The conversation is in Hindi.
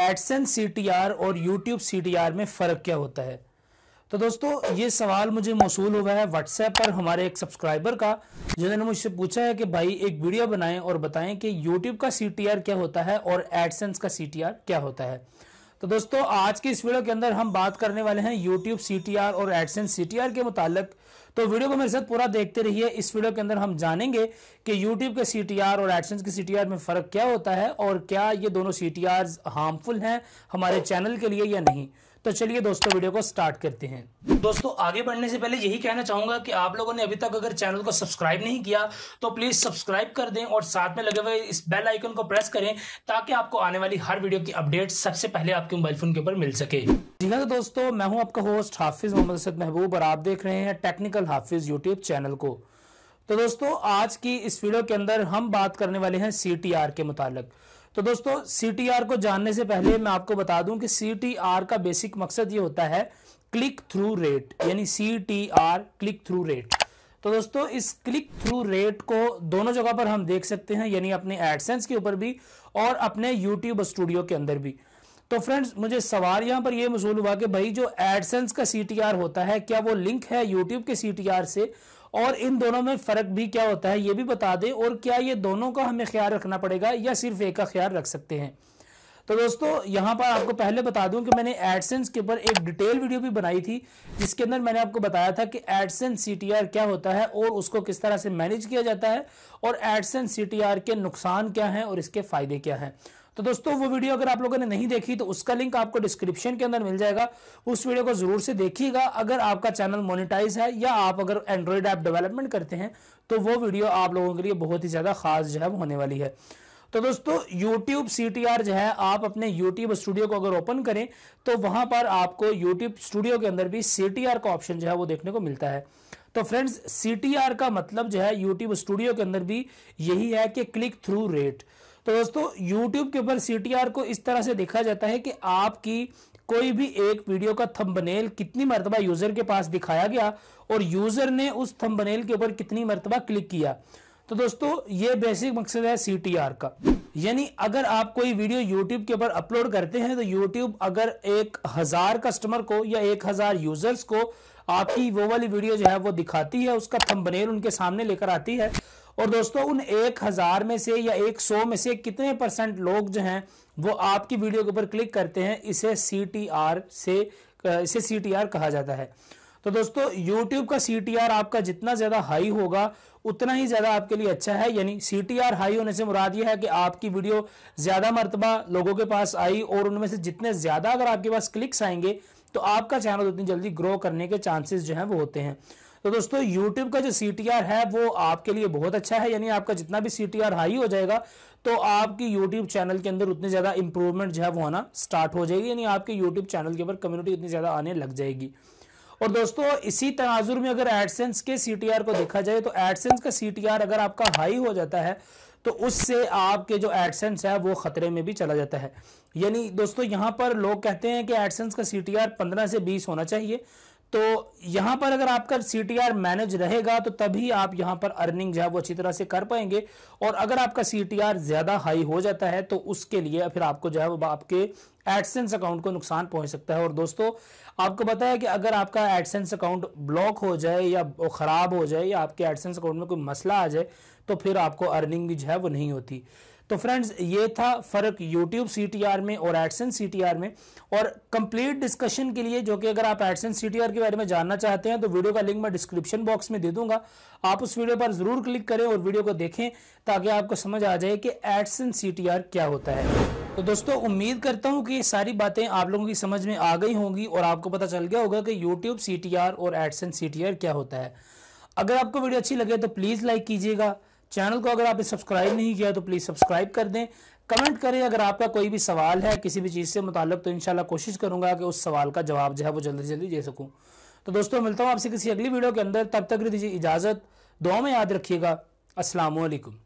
एडसेंस सी और यूट्यूब सी में फ़र्क क्या होता है? तो दोस्तों, ये सवाल मुझे मौसू हुआ है व्हाट्सएप पर हमारे एक सब्सक्राइबर का, जिन्होंने मुझसे पूछा है कि भाई एक वीडियो बनाएँ और बताएँ कि यूट्यूब का सीटीआर क्या होता है और एडसेंस का सीटीआर क्या होता है। तो दोस्तों, आज की इस वीडियो के अंदर हम बात करने वाले हैं यूट्यूब सी और एडसेंस सी के मुतालिक तो वीडियो को मेरे साथ पूरा देखते रहिए। इस वीडियो के अंदर हम जानेंगे कि यूट्यूब के CTR और एडसेंस के सी में फ़र्क क्या होता है और क्या ये दोनों सी हार्मफुल हैं हमारे चैनल के लिए या नहीं। तो चलिए दोस्तों, वीडियो को स्टार्ट करते हैं। दोस्तों, आगे बढ़ने से पहले यही कहना चाहूँगा कि आप लोगों ने अभी तक अगर चैनल को सब्सक्राइब नहीं किया तो प्लीज़ सब्सक्राइब कर दें और साथ में लगे हुए इस बेल आइकन को प्रेस करें ताकि आपको आने वाली हर वीडियो की अपडेट सबसे पहले आपके मोबाइल फ़ोन के ऊपर मिल सके। जी हाँ दोस्तों, मैं हूँ आपका होस्ट हाफिज मोहम्मद सद महबूब और आप देख रहे हैं टेक्निकल हाफिज यूट्यूब चैनल को। तो दोस्तों, आज की इस वीडियो के अंदर हम बात करने वाले हैं सीटीआर के मुतालिक। तो दोस्तों सीटीआर को जानने से पहले मैं आपको बता दूँ कि सीटीआर का बेसिक मकसद ये होता है क्लिक थ्रू रेट यानी सीटीआर क्लिक थ्रू रेट तो दोस्तों, इस क्लिक थ्रू रेट को दोनों जगह पर हम देख सकते हैं, यानी अपने एडसेंस के ऊपर भी और अपने यूट्यूब स्टूडियो के अंदर भी। तो फ्रेंड्स, मुझे सवाल यहाँ पर यह मसूल हुआ कि भाई जो एडसेंस का सीटीआर होता है, क्या वो लिंक है यूट्यूब के सीटीआर से? और इन दोनों में फ़र्क भी क्या होता है, ये भी बता दें। और क्या ये दोनों का हमें ख्याल रखना पड़ेगा या सिर्फ़ एक का ख्याल रख सकते हैं? तो दोस्तों, यहाँ पर आपको पहले बता दूँ कि मैंने एडसेंस के ऊपर एक डिटेल वीडियो भी बनाई थी, जिसके अंदर मैंने आपको बताया था कि एडसेंस सीटीआर क्या होता है और उसको किस तरह से मैनेज किया जाता है और एडसेंस सीटीआर के नुकसान क्या हैं और इसके फ़ायदे क्या हैं। तो दोस्तों, वो वीडियो अगर आप लोगों ने नहीं देखी तो उसका लिंक आपको डिस्क्रिप्शन के अंदर मिल जाएगा। उस वीडियो को ज़रूर से देखिएगा। अगर आपका चैनल मोनिटाइज है या आप अगर एंड्रॉइड ऐप डेवलपमेंट करते हैं तो वो वीडियो आप लोगों के लिए बहुत ही ज़्यादा खास जो है होने वाली है। तो दोस्तों, YouTube CTR जो है, आप अपने YouTube स्टूडियो को अगर ओपन करें तो वहाँ पर आपको YouTube स्टूडियो के अंदर भी CTR का ऑप्शन जो है वो देखने को मिलता है। तो फ्रेंड्स CTR का मतलब जो है, YouTube स्टूडियो के अंदर भी यही है कि क्लिक थ्रू रेट तो दोस्तों, YouTube के ऊपर CTR को इस तरह से देखा जाता है कि आपकी कोई भी एक वीडियो का थंबनेल कितनी मरतबा यूज़र के पास दिखाया गया और यूज़र ने उस थंबनेल के ऊपर कितनी मरतबा क्लिक किया। तो दोस्तों, ये बेसिक मकसद है CTR का। यानी अगर आप कोई वीडियो यूट्यूब के ऊपर अपलोड करते हैं तो यूट्यूब अगर एक हज़ार कस्टमर को या एक हज़ार यूज़र्स को आपकी वो वाली वीडियो जो है वो दिखाती है, उसका थंबनेल उनके सामने लेकर आती है और दोस्तों, उन एक हज़ार में से या एक सौ में से कितने परसेंट लोग जो हैं, वो आपकी वीडियो के ऊपर क्लिक करते हैं, इसे सीटीआर से, इसे सीटीआर कहा जाता है। तो दोस्तों, YouTube का सीटीआर आपका जितना ज़्यादा हाई होगा, उतना ही ज़्यादा आपके लिए अच्छा है। यानी सीटीआर हाई होने से मुराद यह है कि आपकी वीडियो ज़्यादा मरतबा लोगों के पास आई और उनमें से जितने ज़्यादा अगर आपके पास क्लिक्स आएँगे तो आपका चैनल उतनी जल्दी ग्रो करने के चांसेस जो है वो होते हैं। तो दोस्तों, YouTube का जो CTR है, वो आपके लिए बहुत अच्छा है, यानी आपका जितना भी CTR हाई हो जाएगा तो आपकी YouTube चैनल के अंदर उतनी ज़्यादा इंप्रूवमेंट जो है वो आना स्टार्ट हो जाएगी, यानी आपके YouTube चैनल के ऊपर कम्युनिटी उतनी ज़्यादा आने लग जाएगी। और दोस्तों, इसी तनाजुर में अगर एडसेंस के CTR को देखा जाए तो एडसेंस का CTR अगर आपका हाई हो जाता है तो उससे आपके जो एडसेंस है वो खतरे में भी चला जाता है। यानी दोस्तों, यहाँ पर लोग कहते हैं कि एडसेंस का सी टी आर पंद्रह से बीस होना चाहिए। तो यहाँ पर अगर आपका सीटीआर मैनेज रहेगा तो तभी आप यहाँ पर अर्निंग जो है वो अच्छी तरह से कर पाएँगे। और अगर आपका सीटीआर ज़्यादा हाई हो जाता है तो उसके लिए फिर आपको जो है वो आपके एडसेंस अकाउंट को नुकसान पहुँच सकता है। और दोस्तों, आपको पता है कि अगर आपका एडसेंस अकाउंट ब्लॉक हो जाए या खराब हो जाए या आपके एडसेंस अकाउंट में कोई मसला आ जाए तो फिर आपको अर्निंग भी जो है वो नहीं होती। तो फ्रेंड्स ये था फ़र्क यूट्यूब सी में और एडसन सी में। और कंप्लीट डिस्कशन के लिए, जो कि अगर आप एडसन सी के बारे में जानना चाहते हैं तो वीडियो का लिंक मैं डिस्क्रिप्शन बॉक्स में दे दूँगा। आप उस वीडियो पर ज़रूर क्लिक करें और वीडियो को देखें, ताकि आपको समझ आ जाए कि एडसन सी क्या होता है। तो दोस्तों, उम्मीद करता हूँ कि ये सारी बातें आप लोगों की समझ में आ गई होंगी, और आपको पता चल गया होगा कि यूट्यूब सी और एडसन सी क्या होता है। अगर आपको वीडियो अच्छी लगे तो प्लीज़ लाइक कीजिएगा। चैनल को अगर आपने सब्सक्राइब नहीं किया तो प्लीज़ सब्सक्राइब कर दें। कमेंट करें अगर आपका कोई भी सवाल है किसी भी चीज़ से मुतालिक तो इंशाल्लाह कोशिश करूँगा कि उस सवाल का जवाब जो है वो जल्दी जल्दी दे सकूँ। तो दोस्तों, मिलता हूँ आपसे किसी अगली वीडियो के अंदर। तब तक दीजिए इजाज़त दो में याद रखिएगा। असलकुम